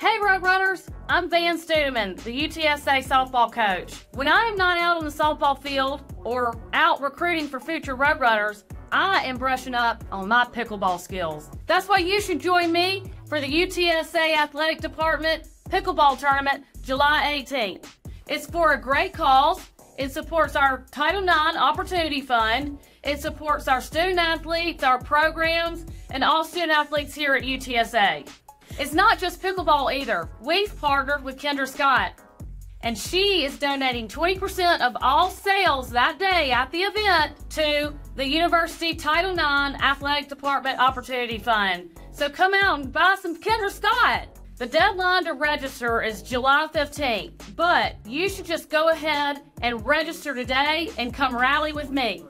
Hey Roadrunners, I'm Vann Stuedeman, the UTSA softball coach. When I am not out on the softball field or out recruiting for future Roadrunners, I am brushing up on my pickleball skills. That's why you should join me for the UTSA Athletic Department Pickleball Tournament July 18th. It's for a great cause. It supports our Title IX Opportunity Fund. It supports our student athletes, our programs, and all student athletes here at UTSA. It's not just pickleball either. We've partnered with Kendra Scott, and she is donating 20% of all sales that day at the event to the University Title IX Athletic Department Opportunity Fund. So come out and buy some Kendra Scott. The deadline to register is July 15th, but you should just go ahead and register today and come rally with me.